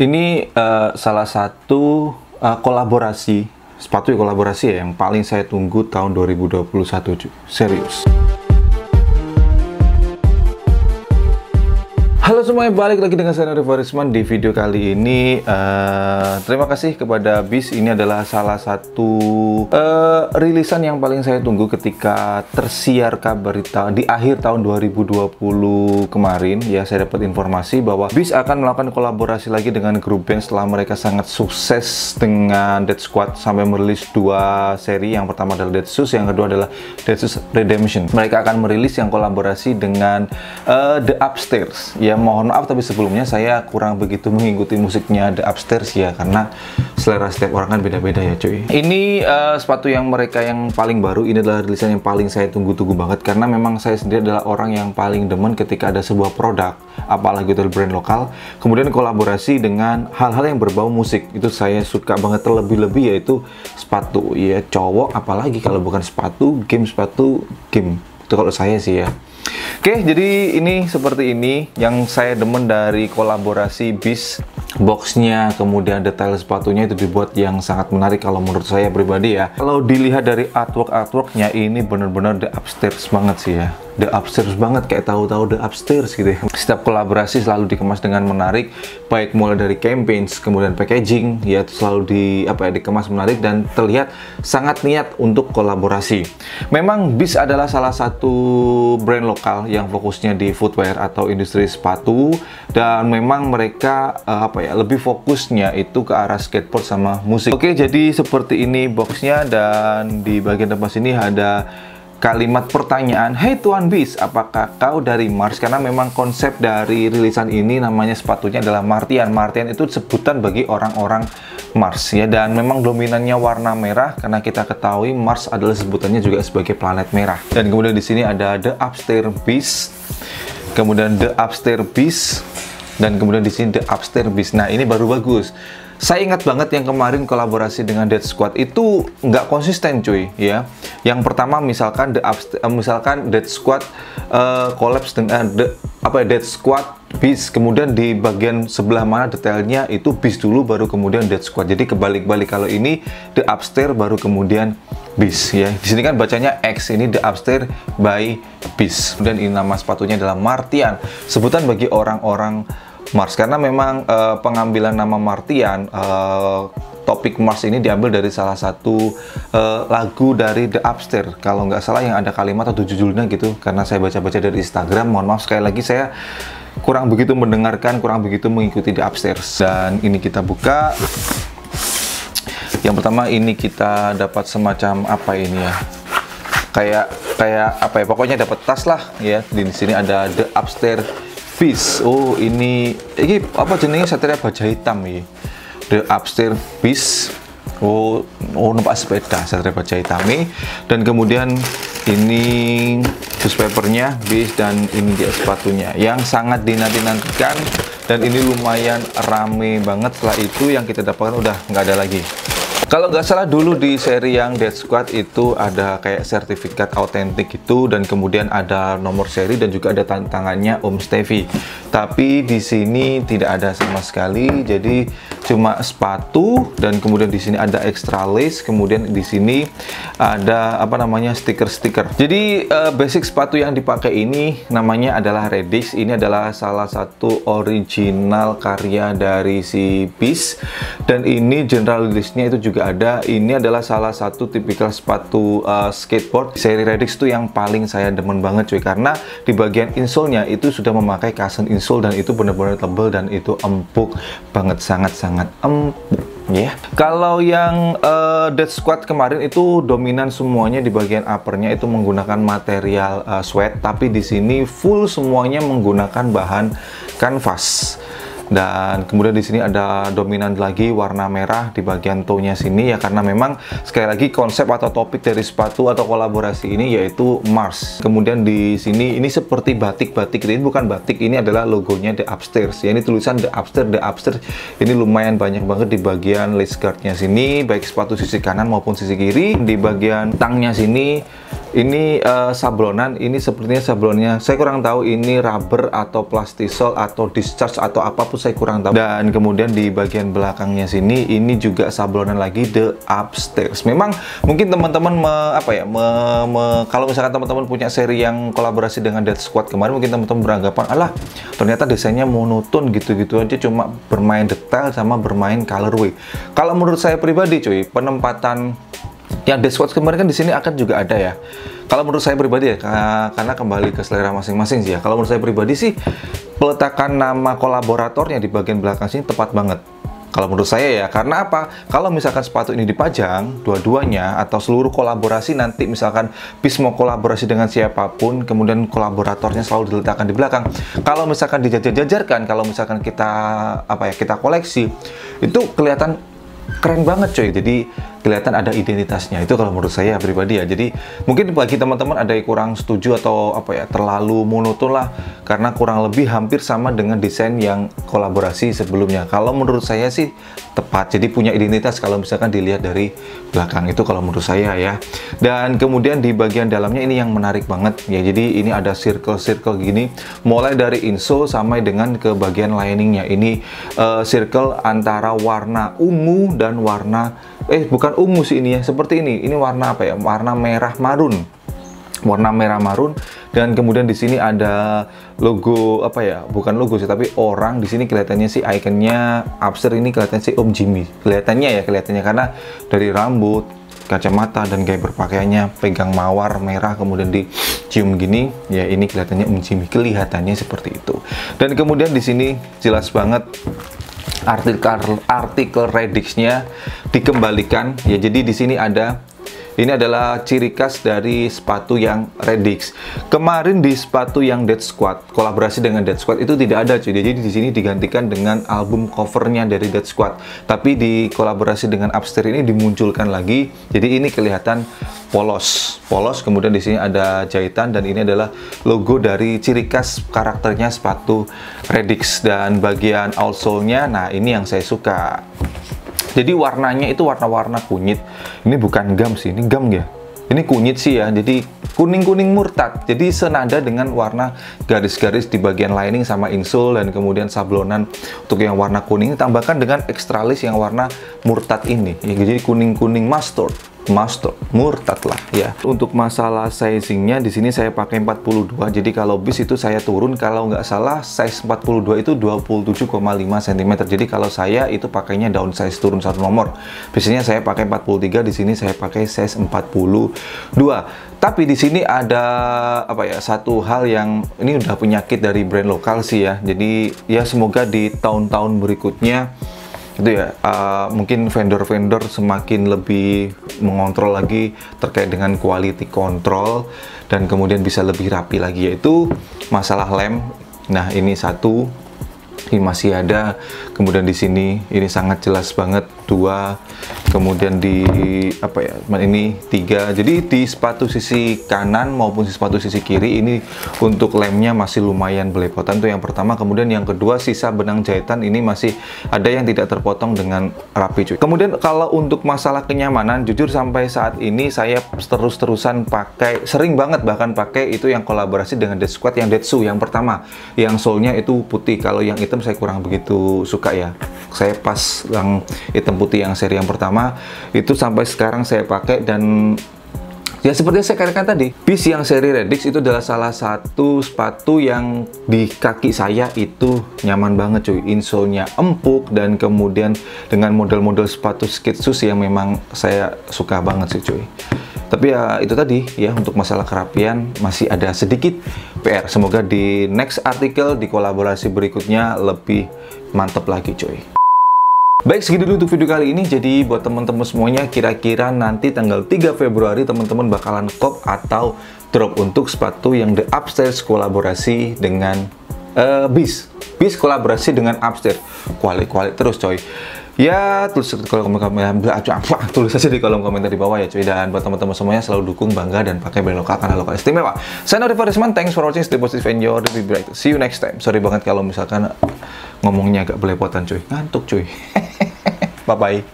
Ini uh, salah satu uh, kolaborasi, sepatu kolaborasi ya yang paling saya tunggu tahun 2021 cuy. Serius. Halo semuanya, balik lagi dengan saya Rivarisman di video kali ini. Uh, terima kasih kepada BIS. Ini adalah salah satu uh, rilisan yang paling saya tunggu ketika tersiar kabar di akhir tahun 2020 kemarin. Ya, saya dapat informasi bahwa BIS akan melakukan kolaborasi lagi dengan grup band setelah mereka sangat sukses dengan Dead Squad sampai merilis dua seri. Yang pertama adalah Dead Sus, yang kedua adalah Dead Sus Redemption. Mereka akan merilis yang kolaborasi dengan uh, The Upstairs. Ya, mohon maaf tapi sebelumnya saya kurang begitu mengikuti musiknya The Upstairs ya karena selera setiap orang kan beda-beda ya cuy. Ini uh, sepatu yang mereka yang paling baru, ini adalah rilisan yang paling saya tunggu-tunggu banget karena memang saya sendiri adalah orang yang paling demen ketika ada sebuah produk, apalagi itu brand lokal, kemudian kolaborasi dengan hal-hal yang berbau musik. Itu saya suka banget terlebih-lebih yaitu sepatu ya cowok apalagi kalau bukan sepatu, game sepatu, game. Itu kalau saya sih ya. Oke, jadi ini seperti ini yang saya demen dari kolaborasi bis boxnya, kemudian detail sepatunya itu dibuat yang sangat menarik kalau menurut saya pribadi ya. Kalau dilihat dari artwork artworknya ini bener-bener the upstairs banget sih ya the upstairs banget kayak tahu-tahu the upstairs gitu ya. Setiap kolaborasi selalu dikemas dengan menarik, baik mulai dari campaigns, kemudian packaging, ya selalu di apa ya dikemas menarik dan terlihat sangat niat untuk kolaborasi. Memang BIS adalah salah satu brand lokal yang fokusnya di footwear atau industri sepatu dan memang mereka uh, apa ya lebih fokusnya itu ke arah skateboard sama musik. Oke, jadi seperti ini boxnya dan di bagian depan sini ada kalimat pertanyaan, Hey Tuan Bis, apakah kau dari Mars? Karena memang konsep dari rilisan ini namanya sepatunya adalah Martian. Martian itu sebutan bagi orang-orang Mars ya dan memang dominannya warna merah karena kita ketahui Mars adalah sebutannya juga sebagai planet merah. Dan kemudian di sini ada The Upstairs Beast, kemudian The Upstairs Beast, dan kemudian di sini The Upstairs Beast. Nah ini baru bagus saya ingat banget yang kemarin kolaborasi dengan Dead Squad itu nggak konsisten cuy ya. Yang pertama misalkan the uh, misalkan Dead Squad uh, collapse dengan the, apa ya Dead Squad Beast kemudian di bagian sebelah mana detailnya itu Beast dulu baru kemudian Dead Squad. Jadi kebalik-balik kalau ini The Upstairs baru kemudian Beast ya. Di sini kan bacanya X ini The Upstairs by Beast. Dan ini nama sepatunya adalah Martian. Sebutan bagi orang-orang Mars. Karena memang uh, pengambilan nama Martian uh, topik Mars ini diambil dari salah satu uh, lagu dari The Upstairs. Kalau nggak salah yang ada kalimat atau judulnya gitu karena saya baca-baca dari Instagram mohon maaf sekali lagi saya kurang begitu mendengarkan kurang begitu mengikuti The Upstairs. Dan ini kita buka. Yang pertama ini kita dapat semacam apa ini ya? Kayak kayak apa ya? Pokoknya dapat tas lah ya. Di sini ada The Upstairs Fish. Oh, ini ini apa jenisnya satria baja hitam ya. The Upstairs Fish. Oh, oh numpak sepeda satria baja hitam ini. Dan kemudian ini newspapernya bis dan ini dia sepatunya yang sangat dinanti-nantikan dan ini lumayan rame banget setelah itu yang kita dapatkan udah nggak ada lagi kalau nggak salah dulu di seri yang Dead Squad itu ada kayak sertifikat autentik itu dan kemudian ada nomor seri dan juga ada tantangannya Om Stevie. Tapi di sini tidak ada sama sekali. Jadi cuma sepatu dan kemudian di sini ada extra lace, kemudian di sini ada apa namanya stiker-stiker. Jadi uh, basic sepatu yang dipakai ini namanya adalah Redix. Ini adalah salah satu original karya dari si Beast dan ini general release-nya itu juga juga ada. Ini adalah salah satu tipikal sepatu uh, skateboard seri Redix itu yang paling saya demen banget cuy karena di bagian insole-nya itu sudah memakai cushion insole dan itu benar-benar tebal dan itu empuk banget sangat-sangat empuk ya. Yeah. Kalau yang uh, Dead Squad kemarin itu dominan semuanya di bagian uppernya itu menggunakan material uh, sweat, tapi di sini full semuanya menggunakan bahan kanvas dan kemudian di sini ada dominan lagi warna merah di bagian toe-nya sini ya karena memang sekali lagi konsep atau topik dari sepatu atau kolaborasi ini yaitu Mars. Kemudian di sini ini seperti batik-batik ini bukan batik ini adalah logonya The Upstairs. Ya ini tulisan The Upstairs The Upstairs ini lumayan banyak banget di bagian lace guard-nya sini baik sepatu sisi kanan maupun sisi kiri. Di bagian tangnya sini ini uh, sablonan, ini sepertinya sablonnya. Saya kurang tahu ini rubber atau plastisol atau discharge atau apa pun saya kurang tahu. Dan kemudian di bagian belakangnya sini ini juga sablonan lagi the upstairs. Memang mungkin teman-teman apa ya, me, me, kalau misalkan teman-teman punya seri yang kolaborasi dengan Dead Squad kemarin, mungkin teman-teman beranggapan, alah ternyata desainnya monoton gitu-gitu aja, cuma bermain detail sama bermain colorway. Kalau menurut saya pribadi, cuy, penempatan yang Death Squad kemarin kan di sini akan juga ada ya. Kalau menurut saya pribadi ya, karena kembali ke selera masing-masing sih ya. Kalau menurut saya pribadi sih, peletakan nama kolaboratornya di bagian belakang sini tepat banget. Kalau menurut saya ya, karena apa? Kalau misalkan sepatu ini dipajang, dua-duanya atau seluruh kolaborasi nanti misalkan bis mau kolaborasi dengan siapa pun, kemudian kolaboratornya selalu diletakkan di belakang. Kalau misalkan dijajar-jajarkan, kalau misalkan kita apa ya kita koleksi, itu kelihatan keren banget coy. Jadi kelihatan ada identitasnya. Itu kalau menurut saya pribadi ya. Jadi mungkin bagi teman-teman ada yang kurang setuju atau apa ya terlalu monoton lah karena kurang lebih hampir sama dengan desain yang kolaborasi sebelumnya. Kalau menurut saya sih tepat. Jadi punya identitas kalau misalkan dilihat dari belakang itu kalau menurut saya ya. Dan kemudian di bagian dalamnya ini yang menarik banget ya. Jadi ini ada circle-circle gini mulai dari insole sampai dengan ke bagian liningnya. Ini uh, circle antara warna ungu dan warna eh bukan ungu sih ini ya seperti ini. Ini warna apa ya? Warna merah marun. Warna merah marun. Dan kemudian di sini ada logo apa ya? Bukan logo sih tapi orang di sini kelihatannya sih ikonnya Upster ini kelihatannya sih Om Jimmy. Kelihatannya ya kelihatannya. Karena dari rambut kacamata dan gaya berpakaiannya pegang mawar merah kemudian dicium gini ya ini kelihatannya Om Jimmy. Kelihatannya seperti itu. Dan kemudian di sini jelas banget artikel artikel Redix-nya dikembalikan ya jadi di sini ada ini adalah ciri khas dari sepatu yang Redix. Kemarin di sepatu yang Dead Squad, kolaborasi dengan Dead Squad itu tidak ada cuy. Jadi di sini digantikan dengan album covernya dari Dead Squad. Tapi di kolaborasi dengan Upstairs ini dimunculkan lagi. Jadi ini kelihatan polos. Polos kemudian di sini ada jahitan dan ini adalah logo dari ciri khas karakternya sepatu Redix dan bagian outsole-nya. Nah, ini yang saya suka. Jadi warnanya itu warna-warna kunyit. Ini bukan gam sih, ini gam ya. Ini kunyit sih ya, jadi kuning-kuning murtad. Jadi senada dengan warna garis-garis di bagian lining sama insole dan kemudian sablonan untuk yang warna kuning tambahkan dengan ekstralis yang warna murtad ini. Ya, jadi kuning-kuning mustard master murtad lah ya. Untuk masalah sizingnya di sini saya pakai 42 jadi kalau bis itu saya turun kalau nggak salah size 42 itu 27,5 cm jadi kalau saya itu pakainya down size turun satu nomor. Biasanya saya pakai 43 di sini saya pakai size 42 tapi di sini ada apa ya satu hal yang ini udah penyakit dari brand lokal sih ya. Jadi ya semoga di tahun-tahun berikutnya itu ya. Uh, mungkin vendor-vendor semakin lebih mengontrol lagi terkait dengan quality control dan kemudian bisa lebih rapi lagi yaitu masalah lem. Nah ini satu ini masih ada. Kemudian di sini ini sangat jelas banget. Dua kemudian di apa ya ini tiga. Jadi di sepatu sisi kanan maupun di sepatu sisi kiri ini untuk lemnya masih lumayan belepotan tuh yang pertama. Kemudian yang kedua sisa benang jahitan ini masih ada yang tidak terpotong dengan rapi cuy. Kemudian kalau untuk masalah kenyamanan jujur sampai saat ini saya terus-terusan pakai sering banget bahkan pakai itu yang kolaborasi dengan Dead Squad yang Deadsu yang pertama. Yang solnya itu putih. Kalau yang hitam saya kurang begitu suka ya saya pas yang hitam putih yang seri yang pertama itu sampai sekarang saya pakai dan Ya seperti yang saya katakan tadi, bis yang seri Redix itu adalah salah satu sepatu yang di kaki saya itu nyaman banget cuy. Insole-nya empuk dan kemudian dengan model-model sepatu skate shoes yang memang saya suka banget sih cuy. Tapi ya itu tadi ya untuk masalah kerapian masih ada sedikit PR. Semoga di next artikel di kolaborasi berikutnya lebih mantep lagi cuy. Baik, segitu dulu untuk video kali ini. Jadi buat teman-teman semuanya, kira-kira nanti tanggal 3 Februari teman-teman bakalan kop atau drop untuk sepatu yang The Upstairs kolaborasi dengan uh, Bis. Bis kolaborasi dengan Upstairs. Kuali-kuali terus coy. Ya, tulis di kolom komentar, tulis aja di kolom komentar di bawah ya cuy. Dan buat teman-teman semuanya selalu dukung, bangga, dan pakai brand lokal karena lokal istimewa. Saya Nori Farisman, thanks for watching, stay positive and your be bright. See you next time. Sorry banget kalau misalkan ngomongnya agak belepotan cuy. Ngantuk cuy. Bye-bye.